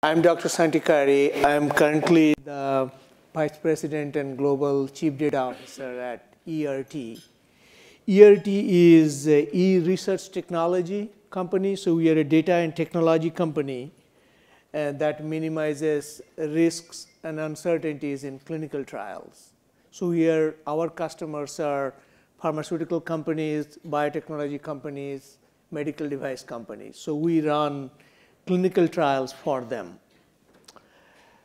I'm Dr. Santikary. I'm currently the Vice President and Global Chief Data Officer at ERT. ERT is a e-research technology company, so we are a data and technology company uh, that minimizes risks and uncertainties in clinical trials. So here, our customers are pharmaceutical companies, biotechnology companies, medical device companies. So we run clinical trials for them.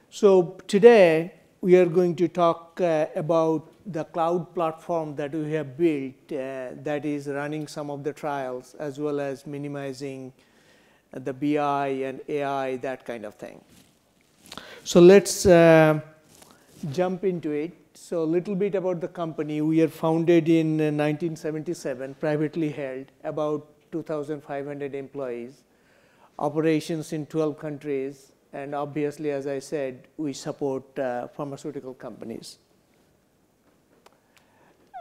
So today, we are going to talk uh, about the cloud platform that we have built uh, that is running some of the trials as well as minimizing the BI and AI, that kind of thing. So let's uh, jump into it. So a little bit about the company. We are founded in 1977, uh, privately held, about 2,500 employees, operations in 12 countries, and obviously, as I said, we support uh, pharmaceutical companies.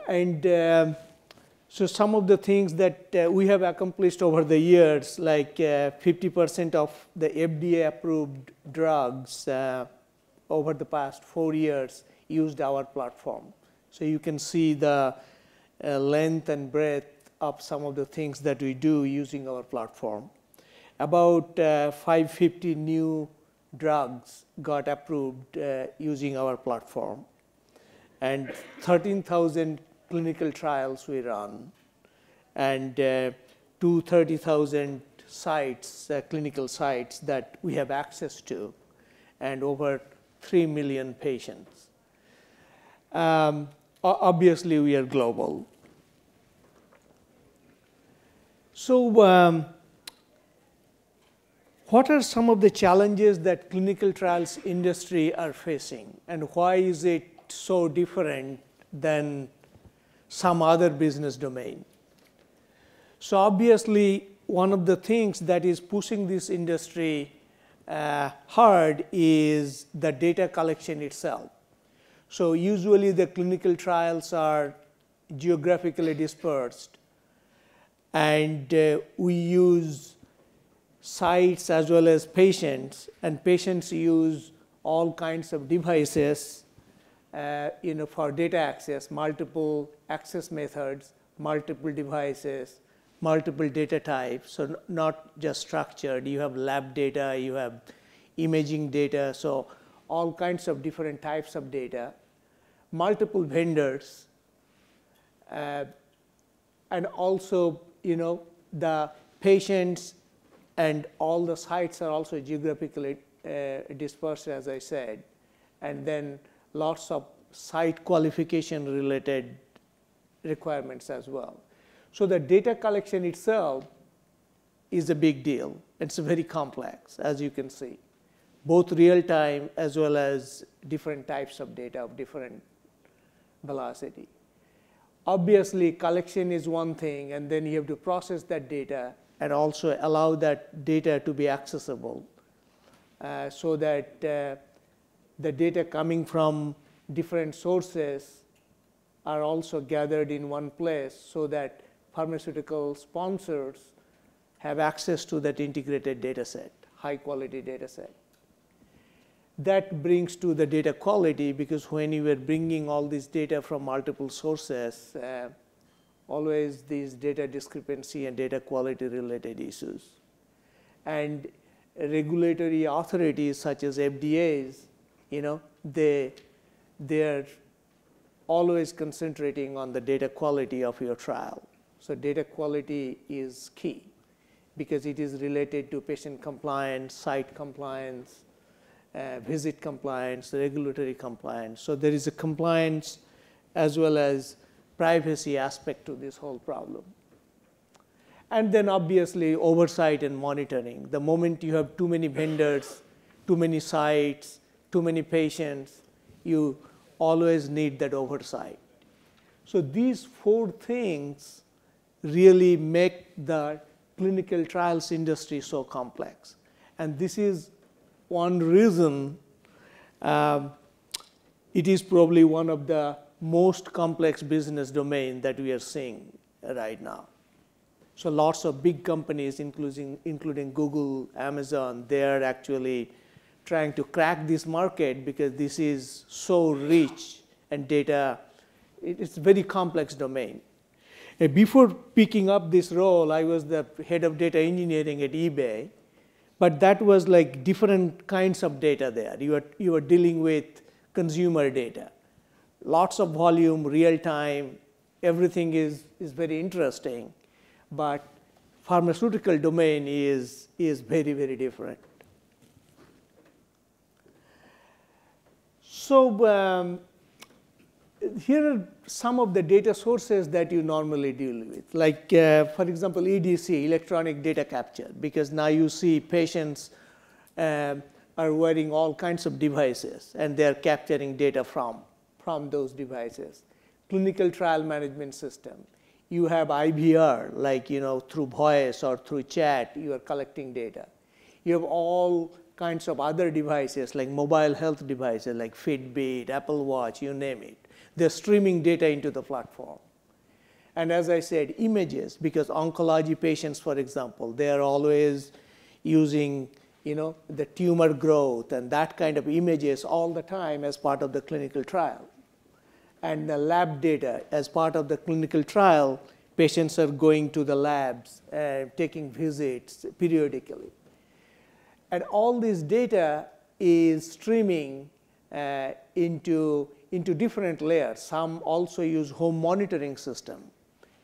And um, so some of the things that uh, we have accomplished over the years, like 50% uh, of the FDA-approved drugs uh, over the past four years used our platform. So you can see the uh, length and breadth of some of the things that we do using our platform. About uh, 550 new drugs got approved uh, using our platform, and 13,000 clinical trials we run, and uh, to 30,000 sites, uh, clinical sites that we have access to, and over 3 million patients. Um, obviously, we are global. So, um, what are some of the challenges that clinical trials industry are facing, and why is it so different than some other business domain. So obviously, one of the things that is pushing this industry uh, hard is the data collection itself. So usually the clinical trials are geographically dispersed, and uh, we use sites as well as patients, and patients use all kinds of devices uh, you know, for data access, multiple access methods, multiple devices, multiple data types. So not just structured. You have lab data, you have imaging data. So all kinds of different types of data, multiple vendors, uh, and also, you know, the patients and all the sites are also geographically uh, dispersed, as I said. And then lots of site qualification related requirements as well. So the data collection itself is a big deal. It's very complex, as you can see, both real time as well as different types of data of different velocity. Obviously, collection is one thing, and then you have to process that data and also allow that data to be accessible uh, so that uh, the data coming from different sources are also gathered in one place so that pharmaceutical sponsors have access to that integrated data set, high quality data set. That brings to the data quality because when you are bringing all this data from multiple sources, uh, always these data discrepancy and data quality related issues. And regulatory authorities such as FDAs, you know, they, they're always concentrating on the data quality of your trial. So data quality is key because it is related to patient compliance, site compliance, uh, visit compliance, regulatory compliance. So there is a compliance as well as privacy aspect to this whole problem. And then obviously oversight and monitoring. The moment you have too many vendors, too many sites, too many patients, you always need that oversight. So these four things really make the clinical trials industry so complex. And this is one reason um, it is probably one of the most complex business domain that we are seeing right now. So lots of big companies, including, including Google, Amazon, they are actually trying to crack this market because this is so rich and data, it's a very complex domain. Before picking up this role, I was the head of data engineering at eBay, but that was like different kinds of data there. You were, you were dealing with consumer data. Lots of volume, real time, everything is, is very interesting, but pharmaceutical domain is, is very, very different. So um, here are some of the data sources that you normally deal with. Like, uh, for example, EDC, electronic data capture, because now you see patients uh, are wearing all kinds of devices, and they're capturing data from, from those devices. Clinical trial management system. You have IVR, like, you know, through voice or through chat, you are collecting data. You have all kinds of other devices, like mobile health devices, like Fitbit, Apple Watch, you name it they're streaming data into the platform. And as I said, images, because oncology patients, for example, they're always using you know, the tumor growth and that kind of images all the time as part of the clinical trial. And the lab data, as part of the clinical trial, patients are going to the labs, uh, taking visits periodically. And all this data is streaming uh, into into different layers. Some also use home monitoring system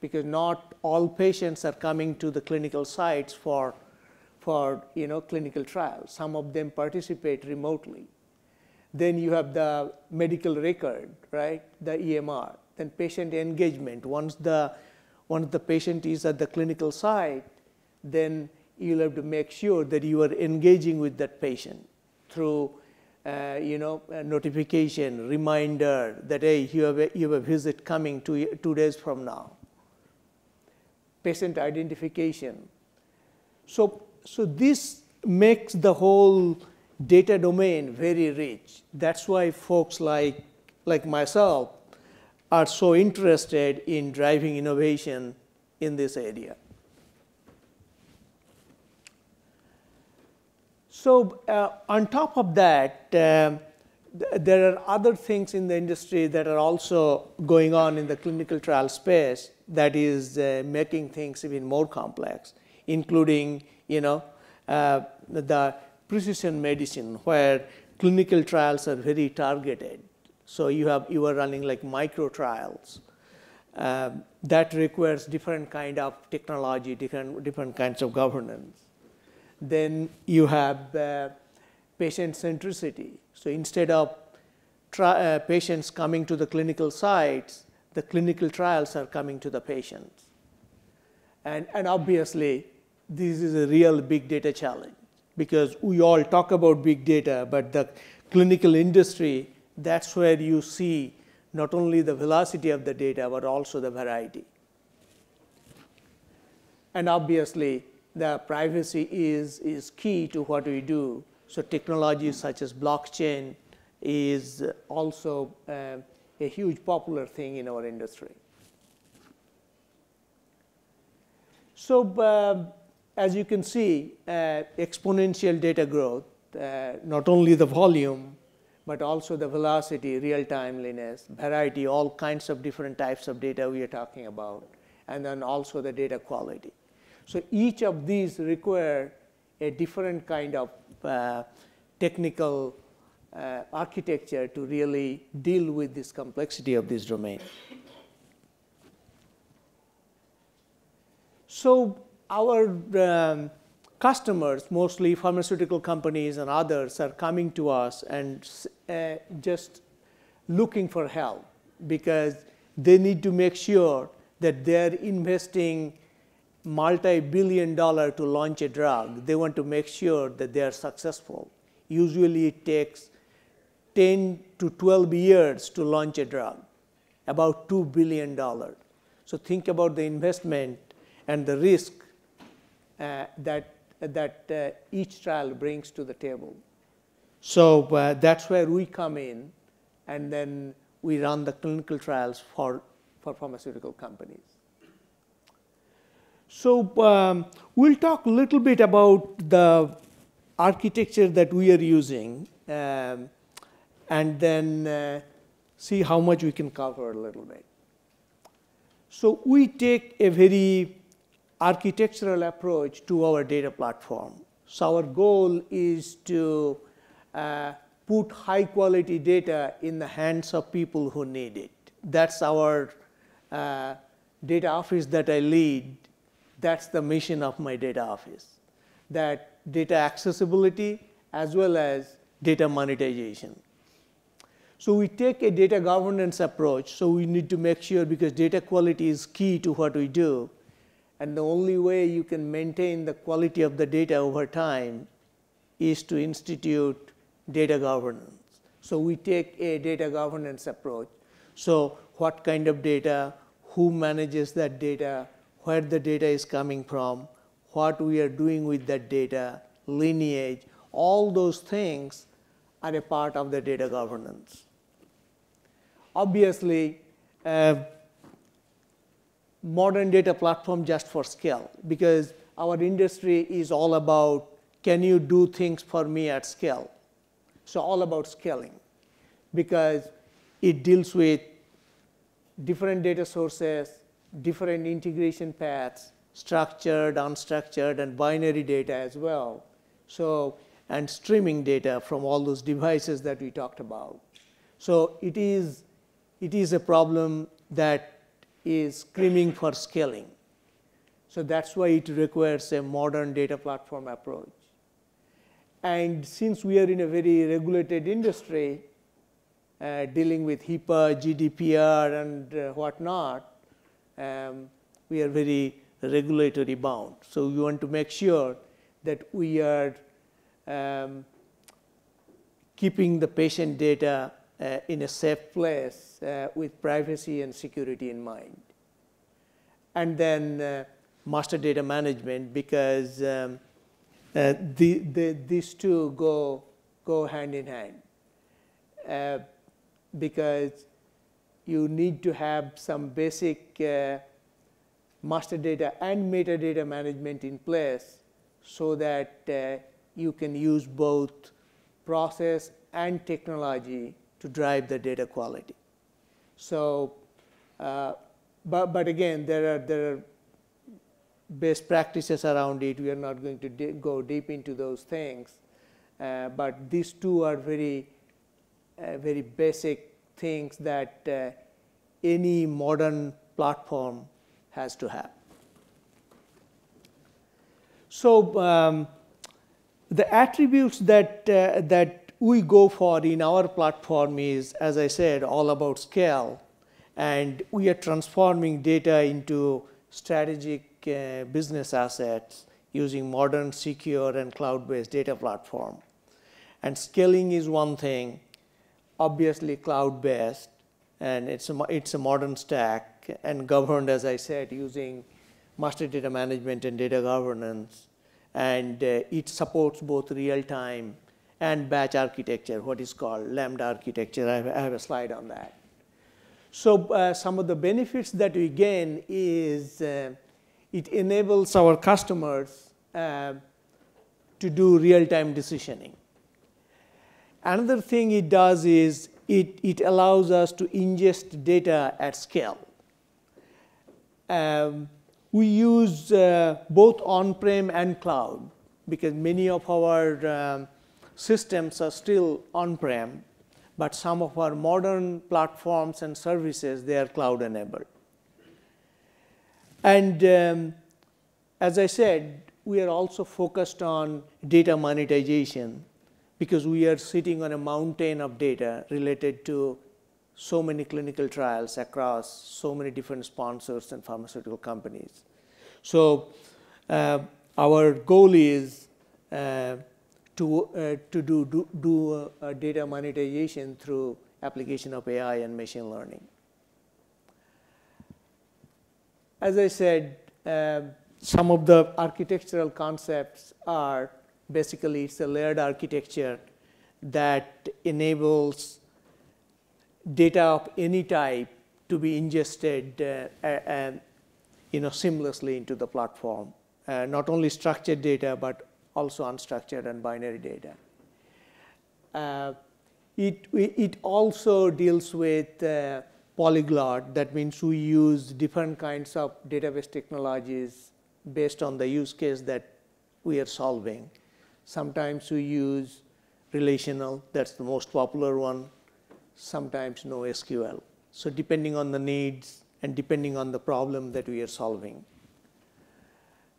because not all patients are coming to the clinical sites for, for you know, clinical trials. Some of them participate remotely. Then you have the medical record, right, the EMR. Then patient engagement. Once the, once the patient is at the clinical site, then you'll have to make sure that you are engaging with that patient through uh, you know, notification, reminder that, hey, you have a, you have a visit coming two, two days from now. Patient identification. So, so this makes the whole data domain very rich. That's why folks like, like myself are so interested in driving innovation in this area. So uh, on top of that, um, th there are other things in the industry that are also going on in the clinical trial space that is uh, making things even more complex, including, you know, uh, the precision medicine where clinical trials are very targeted. So you have you are running like micro trials. Um, that requires different kind of technology, different different kinds of governance. Then you have uh, patient centricity. So instead of uh, patients coming to the clinical sites, the clinical trials are coming to the patients. And, and obviously, this is a real big data challenge because we all talk about big data, but the clinical industry, that's where you see not only the velocity of the data, but also the variety. And obviously, the privacy is, is key to what we do. So technologies such as blockchain is also uh, a huge popular thing in our industry. So uh, as you can see, uh, exponential data growth, uh, not only the volume, but also the velocity, real timeliness, variety, all kinds of different types of data we are talking about, and then also the data quality. So each of these require a different kind of uh, technical uh, architecture to really deal with this complexity of this domain. So our um, customers, mostly pharmaceutical companies and others, are coming to us and uh, just looking for help because they need to make sure that they're investing multi-billion dollar to launch a drug, they want to make sure that they are successful. Usually it takes 10 to 12 years to launch a drug, about $2 billion. So think about the investment and the risk that, that uh, each trial brings to the table. So uh, that's where we come in, and then we run the clinical trials for, for pharmaceutical companies. So um, we'll talk a little bit about the architecture that we are using, um, and then uh, see how much we can cover a little bit. So we take a very architectural approach to our data platform. So our goal is to uh, put high quality data in the hands of people who need it. That's our uh, data office that I lead. That's the mission of my data office. That data accessibility as well as data monetization. So we take a data governance approach. So we need to make sure because data quality is key to what we do. And the only way you can maintain the quality of the data over time is to institute data governance. So we take a data governance approach. So what kind of data, who manages that data, where the data is coming from, what we are doing with that data, lineage, all those things are a part of the data governance. Obviously, uh, modern data platform just for scale because our industry is all about can you do things for me at scale? So all about scaling because it deals with different data sources, different integration paths, structured, unstructured, and binary data as well. So, and streaming data from all those devices that we talked about. So it is, it is a problem that is screaming for scaling. So that's why it requires a modern data platform approach. And since we are in a very regulated industry, uh, dealing with HIPAA, GDPR, and uh, whatnot, um, we are very regulatory bound. So we want to make sure that we are um, keeping the patient data uh, in a safe place uh, with privacy and security in mind. And then uh, master data management because um, uh, the, the, these two go, go hand in hand uh, because you need to have some basic uh, master data and metadata management in place so that you can use both process and technology to drive the data quality. So, uh, but, but again, there are, there are best practices around it. We are not going to go deep into those things. Uh, but these two are very, uh, very basic things that uh, any modern platform has to have. So um, the attributes that, uh, that we go for in our platform is, as I said, all about scale. And we are transforming data into strategic uh, business assets using modern, secure, and cloud-based data platform. And scaling is one thing, obviously cloud-based, and it's a, it's a modern stack and governed, as I said, using master data management and data governance. And uh, it supports both real-time and batch architecture, what is called Lambda architecture. I have, a slide on that. So uh, some of the benefits that we gain is uh, it enables our customers uh, to do real-time decisioning. Another thing it does is it, it allows us to ingest data at scale. Um, we use uh, both on-prem and cloud because many of our um, systems are still on-prem, but some of our modern platforms and services, they are cloud-enabled. And um, as I said, we are also focused on data monetization because we are sitting on a mountain of data related to so many clinical trials across so many different sponsors and pharmaceutical companies. So uh, our goal is uh, to, uh, to do, do, do uh, data monetization through application of AI and machine learning. As I said, uh, some of the architectural concepts are basically it's a layered architecture that enables data of any type to be ingested uh, and you know seamlessly into the platform. Uh, not only structured data, but also unstructured and binary data. Uh, it, it also deals with uh, polyglot. That means we use different kinds of database technologies based on the use case that we are solving. Sometimes we use relational, that's the most popular one. Sometimes no SQL. So depending on the needs and depending on the problem that we are solving.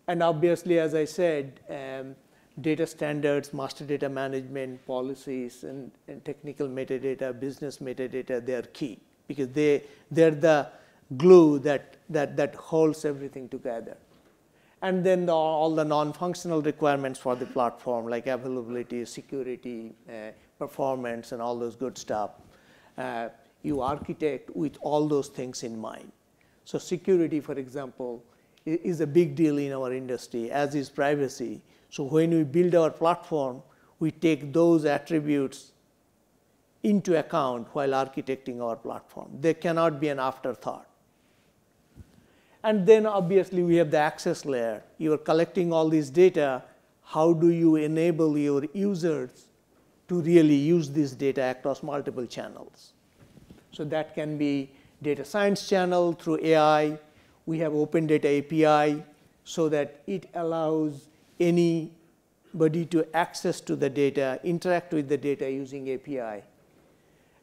And obviously, as I said, um, data standards, master data management, policies, and, and, technical metadata, business metadata, they are key because they, they're the glue that, that, that holds everything together. And then the, all the non-functional requirements for the platform, like availability, security, uh, performance, and all those good stuff. Uh, you architect with all those things in mind. So security, for example, is a big deal in our industry, as is privacy. So when we build our platform, we take those attributes into account while architecting our platform. They cannot be an afterthought. And then obviously we have the access layer. You are collecting all this data. How do you enable your users to really use this data across multiple channels? So that can be data science channel through AI, we have open data API so that it allows anybody to access to the data, interact with the data using API.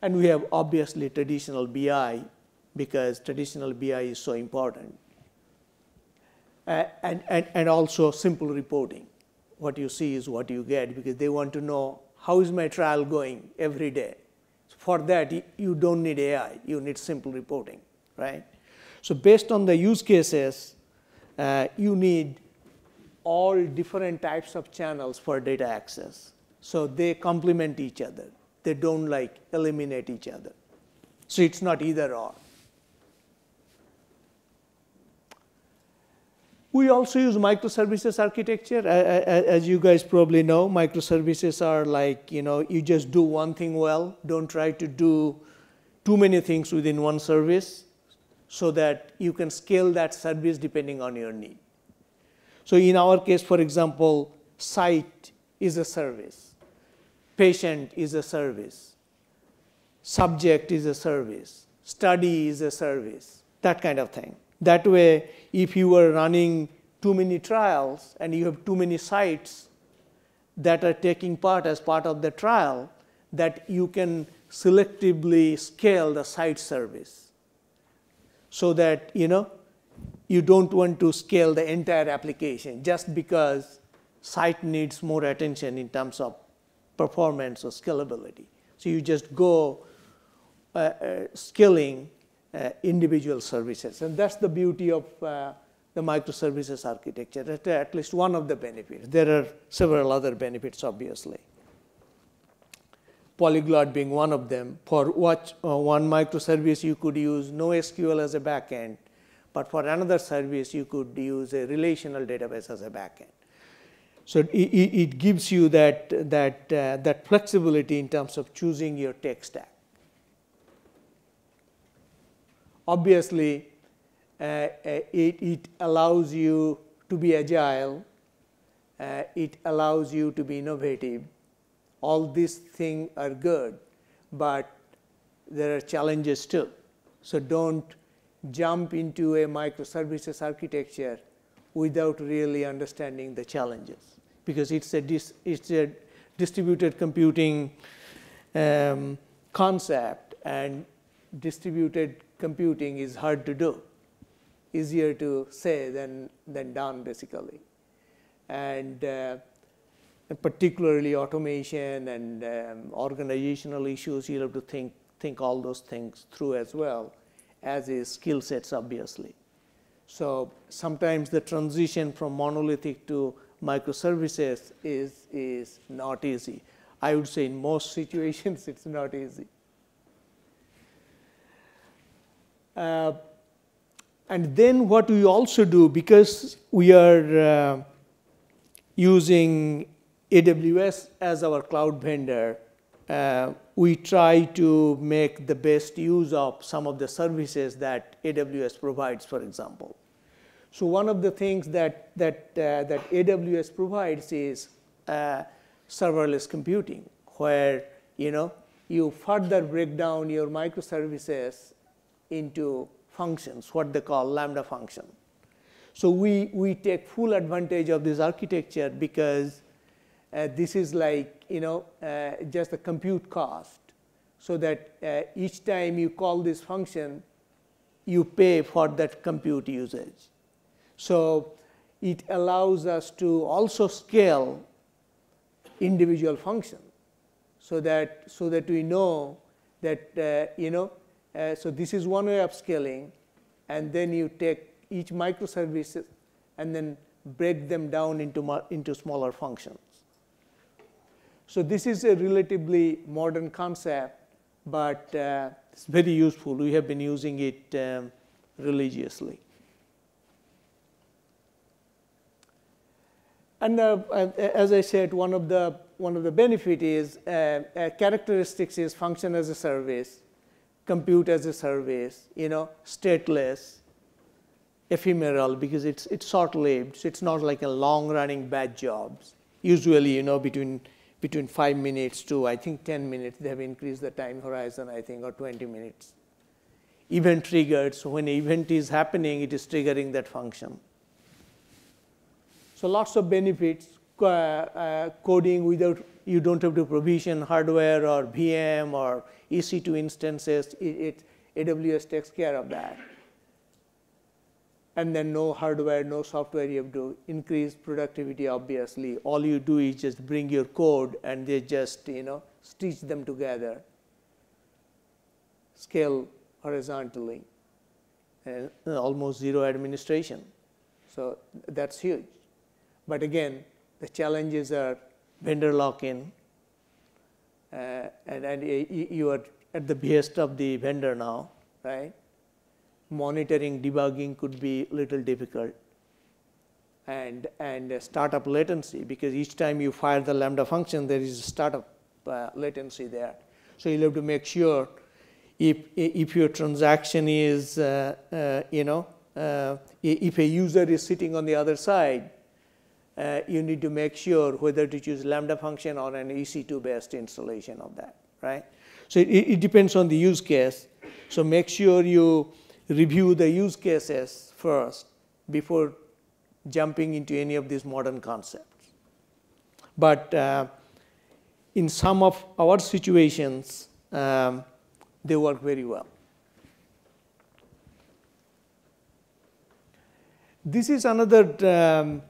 And we have obviously traditional BI because traditional BI is so important. Uh, and, and, and also simple reporting. What you see is what you get because they want to know how is my trial going every day. For that, you don't need AI, you need simple reporting, right? So based on the use cases, uh, you need all different types of channels for data access. So they complement each other. They don't like eliminate each other. So it's not either or. We also use microservices architecture. As you guys probably know, microservices are like, you know, you just do one thing well. Don't try to do too many things within one service so that you can scale that service depending on your need. So in our case, for example, site is a service, patient is a service, subject is a service, study is a service, that kind of thing. That way, if you are running too many trials and you have too many sites that are taking part as part of the trial, that you can selectively scale the site service. So that you know you don't want to scale the entire application just because site needs more attention in terms of performance or scalability. So you just go uh, uh, scaling uh, individual services. And that's the beauty of uh, the microservices architecture, at, at least one of the benefits. There are several other benefits, obviously polyglot being one of them. For what, uh, one microservice, you could use NoSQL as a backend, but for another service, you could use a relational database as a backend. So it, it gives you that, that, uh, that flexibility in terms of choosing your tech stack. Obviously, uh, uh it, it allows you to be agile. Uh, it allows you to be innovative all these things are good, but there are challenges too. So don't jump into a microservices architecture without really understanding the challenges. Because it's a, dis, it's a distributed computing um, concept and distributed computing is hard to do easier to say than, than done basically. And uh, particularly automation and um, organizational issues, you have to think, think all those things through as well, as is skill sets, obviously. So sometimes the transition from monolithic to microservices is, is not easy. I would say in most situations, it's not easy. Uh, and then what we also do, because we are uh, using AWS as our cloud vendor, uh, we try to make the best use of some of the services that AWS provides, for example. So one of the things that, that, uh, that AWS provides is uh, serverless computing, where you know you further break down your microservices into functions, what they call lambda function. So we, we take full advantage of this architecture because this is like you know uh, just the compute cost, so that uh, each time you call this function, you pay for that compute usage. So it allows us to also scale individual function so that so that we know that uh, you know uh, so this is one way of scaling. And then you take each microservices and then break them down into into smaller functions so this is a relatively modern concept but uh, it's very useful we have been using it um, religiously And uh, as I said, one of the one of the benefit is uh, uh, characteristics is function as a service, compute as a service, you know, stateless, ephemeral because it's it's short-lived. So it's not like a long-running bad jobs. Usually, you know, between between five minutes to I think 10 minutes, they have increased the time horizon, I think, or 20 minutes. Event triggered. So when event is happening, it is triggering that function. So lots of benefits, uh, uh, coding without, you don't have to provision hardware or VM or EC2 instances. It, it, AWS takes care of that. And then no hardware, no software, you have to increase productivity, obviously. All you do is just bring your code and they just, you know, stitch them together, scale horizontally, and almost zero administration. So that's huge. But again, the challenges are vendor lock-in, uh, and, and you are at the behest of the vendor now, right? Monitoring, debugging could be a little difficult. And, and startup latency, because each time you fire the Lambda function, there is a startup uh, latency there. So you'll have to make sure if, if your transaction is, uh, uh you know, uh, if a user is sitting on the other side, uh, you need to make sure whether to choose Lambda function or an EC2 based installation of that, right? So it, it, depends on the use case. So make sure you review the use cases first before jumping into any of these modern concepts. But uh, in some of our situations, um, they work very well. This is another um,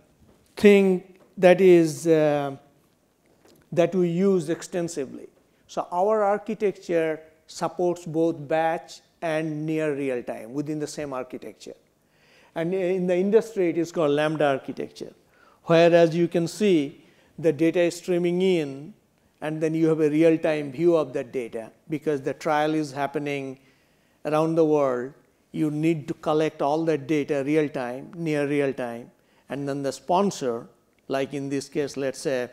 thing that is uh, that we use extensively. So our architecture supports both batch and near real time within the same architecture. And in the industry, it is called Lambda architecture, whereas you can see the data is streaming in, and then you have a real time view of that data because the trial is happening around the world. You need to collect all that data real time, near real time, and then the sponsor, like in this case, let's say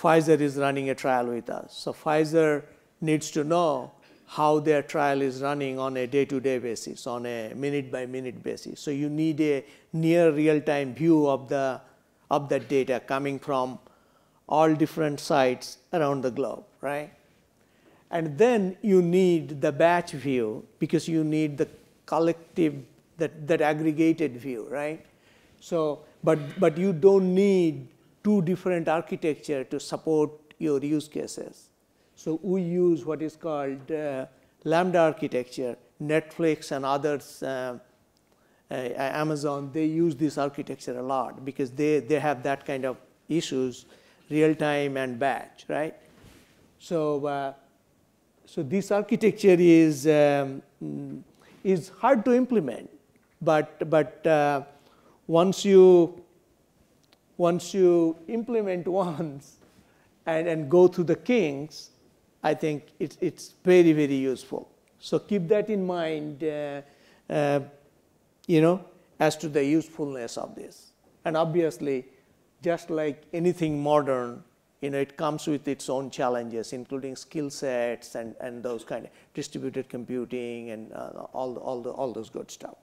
Pfizer is running a trial with us. So Pfizer needs to know how their trial is running on a day-to-day basis, on a minute-by-minute basis. So you need a near real-time view of the of that data coming from all different sites around the globe, right? And then you need the batch view because you need the collective, that, that aggregated view, right? So but, but you don't need two different architecture to support your use cases. So we use what is called uh, Lambda architecture. Netflix and others, uh, uh, Amazon, they use this architecture a lot because they, they have that kind of issues, real time and batch, right? So, uh, so this architecture is, um, is hard to implement, but, but uh, once you once you implement once and, and go through the kings, I think it's, it's very, very useful. So keep that in mind, uh, uh, you know, as to the usefulness of this. And obviously, just like anything modern, you know, it comes with its own challenges, including skill sets and, and those kind of distributed computing and uh, all, all, the, all those good stuff.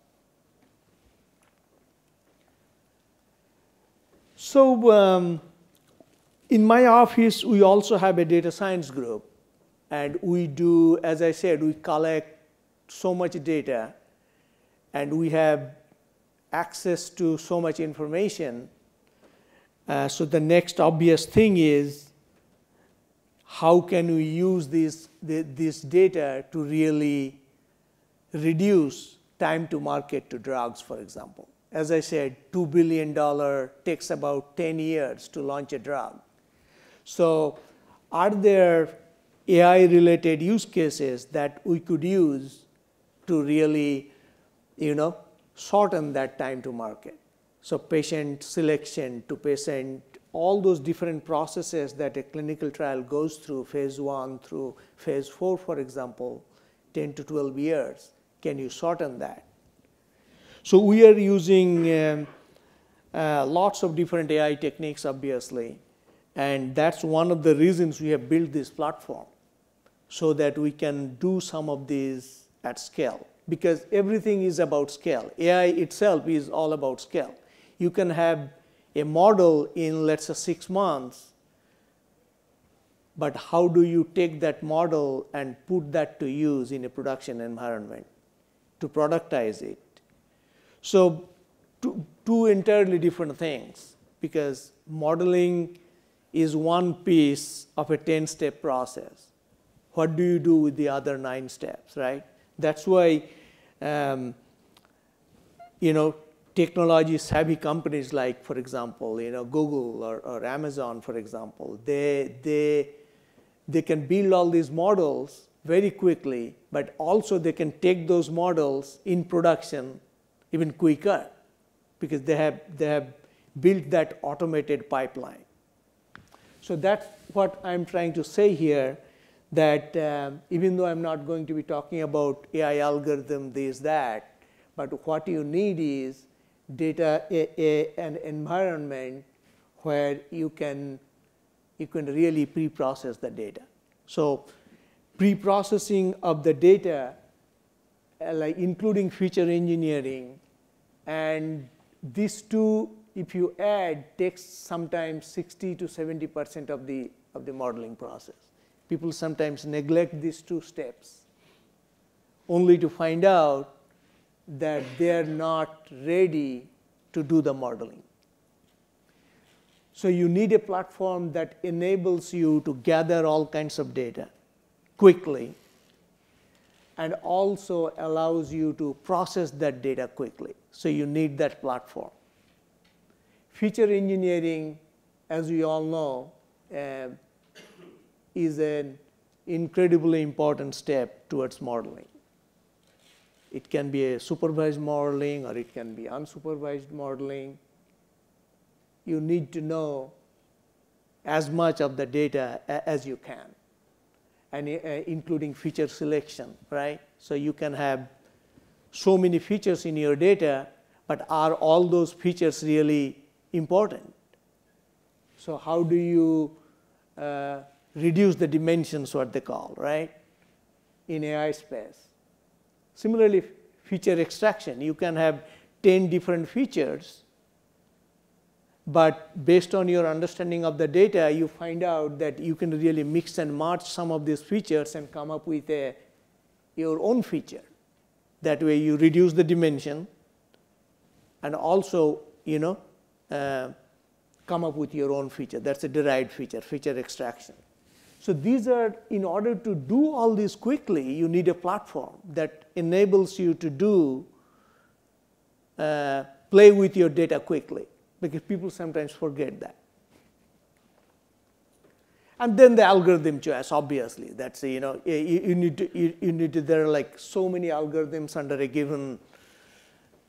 So um, in my office, we also have a data science group. And we do, as I said, we collect so much data and we have access to so much information. Uh, so the next obvious thing is how can we use this, this data to really reduce time to market to drugs, for example. As I said, $2 billion takes about 10 years to launch a drug. So are there AI-related use cases that we could use to really, you know, shorten that time to market? So patient selection to patient, all those different processes that a clinical trial goes through, phase one through phase four, for example, 10 to 12 years. Can you shorten that? So we are using um, uh, lots of different AI techniques, obviously. And that's one of the reasons we have built this platform so that we can do some of these at scale. Because everything is about scale. AI itself is all about scale. You can have a model in, let's say, six months, but how do you take that model and put that to use in a production environment to productize it? So, two, two entirely different things because modeling is one piece of a 10 step process. What do you do with the other nine steps, right? That's why, um, you know, technology savvy companies like, for example, you know, Google or, or Amazon, for example, they, they, they can build all these models very quickly, but also they can take those models in production even quicker because they have, they have built that automated pipeline. So that's what I'm trying to say here, that um, even though I'm not going to be talking about AI algorithm, this, that, but what you need is data, a, a, an environment where you can, you can really pre-process the data. So pre-processing of the data, uh, like including feature engineering, and these two if you add, takes sometimes 60 to 70 percent of the, of the modeling process. People sometimes neglect these two steps only to find out that they are not ready to do the modeling. So you need a platform that enables you to gather all kinds of data quickly and also allows you to process that data quickly. So you need that platform. Feature engineering, as we all know, uh, is an incredibly important step towards modeling. It can be a supervised modeling or it can be unsupervised modeling. You need to know as much of the data as you can, and uh, including feature selection, right? So you can have so many features in your data, but are all those features really important. So how do you uh, reduce the dimensions, what they call, right, in AI space? Similarly, feature extraction. You can have 10 different features, but based on your understanding of the data, you find out that you can really mix and match some of these features and come up with a, your own feature. That way you reduce the dimension and also, you know, uh, come up with your own feature. That's a derived feature, feature extraction. So these are, in order to do all this quickly, you need a platform that enables you to do, uh, play with your data quickly, because people sometimes forget that. And then the algorithm choice, obviously, that's, you know, you, you need to, you, you need to, there are like so many algorithms under a given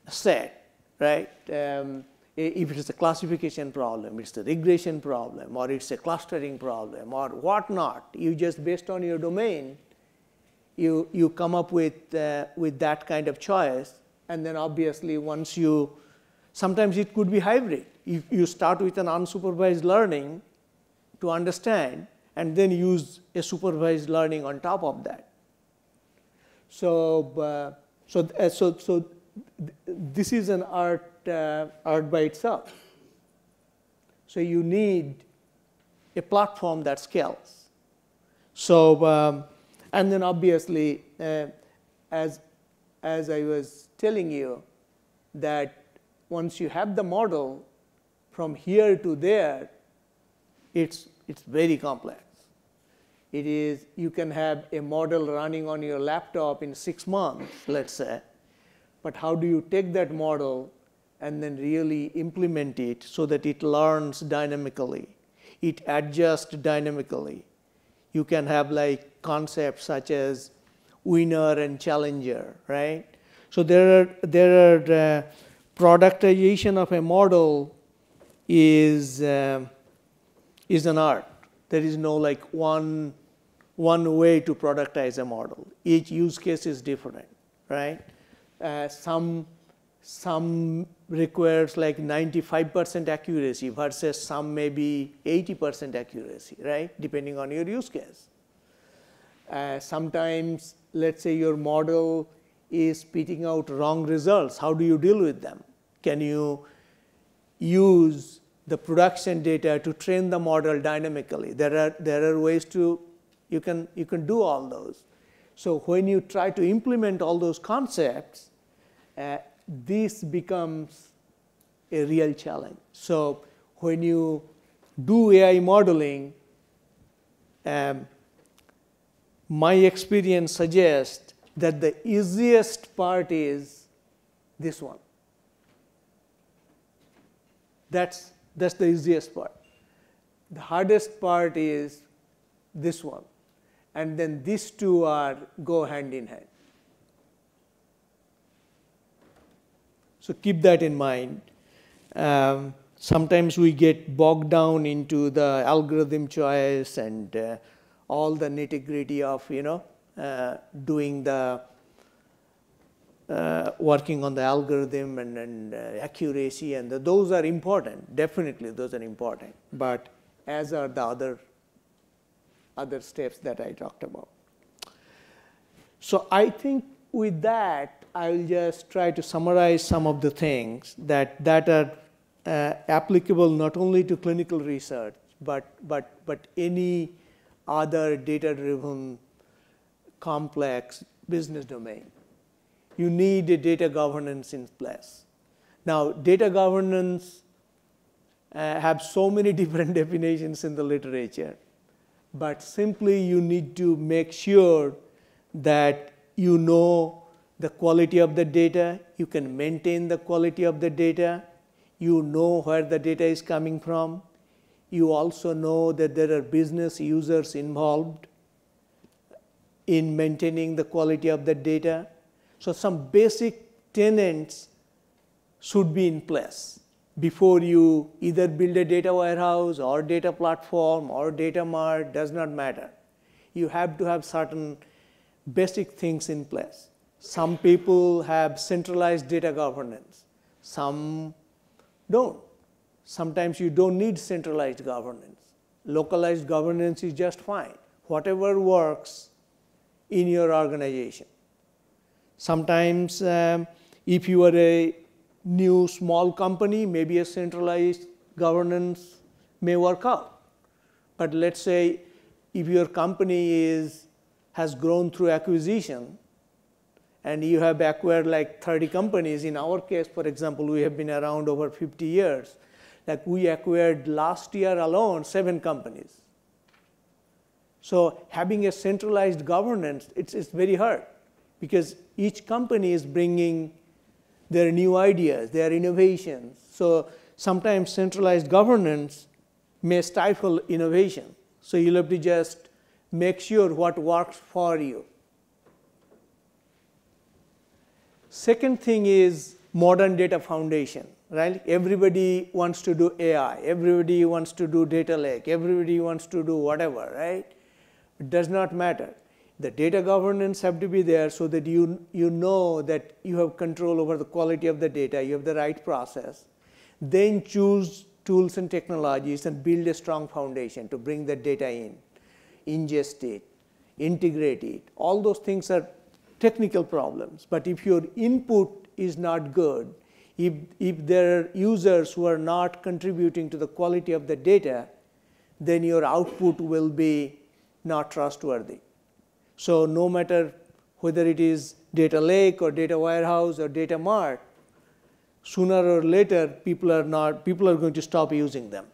set, right? Um, if it is a classification problem, it's a regression problem, or it's a clustering problem, or whatnot, you just based on your domain, you, you come up with, uh, with that kind of choice. And then obviously once you, sometimes it could be hybrid. You, you start with an unsupervised learning to understand, and then use a supervised learning on top of that. So, uh, so, uh, so, so th this is an art art by itself. So you need a platform that scales. So, um, and then obviously, uh, as, as I was telling you, that once you have the model, from here to there, it's, it's very complex. It is, you can have a model running on your laptop in six months, let's say, but how do you take that model and then really implement it so that it learns dynamically, it adjusts dynamically. You can have like concepts such as winner and challenger, right? So there are, there are uh, productization of a model is, uh, is an art. There is no like one, one way to productize a model. Each use case is different, right? Uh, some, some requires like 95% accuracy versus some maybe 80% accuracy, right? Depending on your use case. Uh, sometimes, let's say your model is spitting out wrong results. How do you deal with them? Can you use the production data to train the model dynamically? There are, there are ways to, you can, you can do all those. So when you try to implement all those concepts, uh, this becomes a real challenge. So when you do AI modeling, um, my experience suggests that the easiest part is this one. That's, that's the easiest part. The hardest part is this one. And then these two are go hand in hand. So keep that in mind. Um, sometimes we get bogged down into the algorithm choice and uh, all the nitty gritty of you know uh, doing the uh, working on the algorithm and, and uh, accuracy, and the, those are important. Definitely, those are important. But as are the other other steps that I talked about. So I think with that, I'll just try to summarize some of the things that that are uh, applicable not only to clinical research, but but but any other data-driven complex business domain you need a data governance in place. Now, data governance uh, have so many different definitions in the literature, but simply you need to make sure that you know the quality of the data, you can maintain the quality of the data, you know where the data is coming from, you also know that there are business users involved in maintaining the quality of the data, so some basic tenants should be in place before you either build a data warehouse or data platform or data mart, does not matter. You have to have certain basic things in place. Some people have centralized data governance, some don't. Sometimes you don't need centralized governance. Localized governance is just fine. Whatever works in your organization. Sometimes um, if you are a new small company, maybe a centralized governance may work out. But let's say if your company is, has grown through acquisition and you have acquired like 30 companies, in our case, for example, we have been around over 50 years. Like we acquired last year alone seven companies. So having a centralized governance, it's, it's very hard because each company is bringing their new ideas, their innovations. So sometimes centralized governance may stifle innovation. So you'll have to just make sure what works for you. Second thing is modern data foundation, right? Everybody wants to do AI, everybody wants to do data lake, everybody wants to do whatever, right? It does not matter the data governance have to be there so that you, you know that you have control over the quality of the data, you have the right process. Then choose tools and technologies and build a strong foundation to bring the data in, ingest it, integrate it. All those things are technical problems. But if your input is not good, if, if there are users who are not contributing to the quality of the data, then your output will be not trustworthy. So no matter whether it is data lake or data warehouse or data mart, sooner or later people are not people are going to stop using them.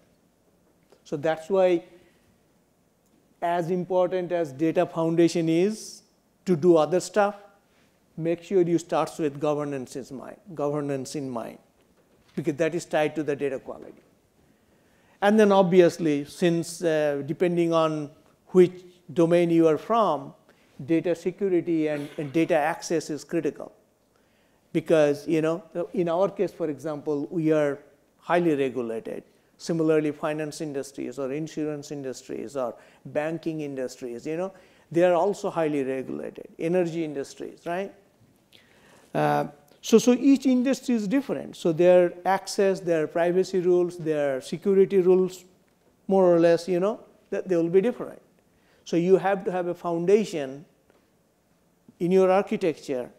So that's why as important as data foundation is to do other stuff, make sure you start with governance in mind, governance in mind, because that is tied to the data quality. And then obviously, since uh, depending on which domain you are from, data security and, and data access is critical. Because, you know, in our case, for example, we are highly regulated. Similarly, finance industries or insurance industries or banking industries, you know, they are also highly regulated. Energy industries, right? Uh, so, so each industry is different. So their access, their privacy rules, their security rules, more or less, you know, that they will be different. So you have to have a foundation in your architecture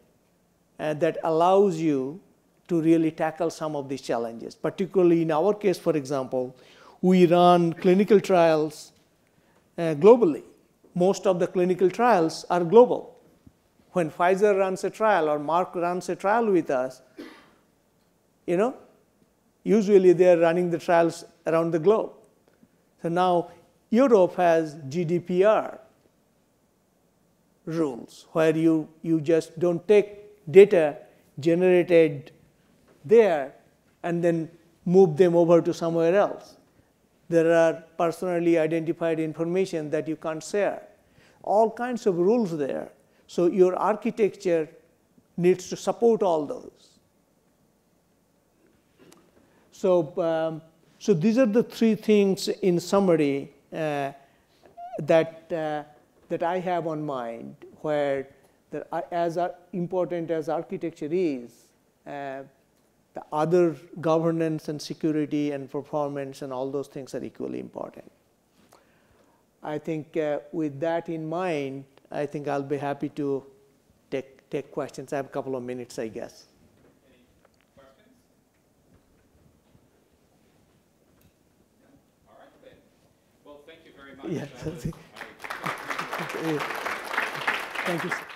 uh, that allows you to really tackle some of these challenges. Particularly in our case, for example, we run clinical trials uh, globally. Most of the clinical trials are global. When Pfizer runs a trial or Merck runs a trial with us, you know, usually they're running the trials around the globe. So now Europe has GDPR rules where you, you just don't take data generated there and then move them over to somewhere else. There are personally identified information that you can't share. All kinds of rules there. So your architecture needs to support all those. So, um, so these are the three things in summary uh, that, uh, that I have on mind where the, as important as architecture is, uh, the other governance and security and performance and all those things are equally important. I think uh, with that in mind, I think I'll be happy to take, take questions. I have a couple of minutes, I guess. Yes. Thank you.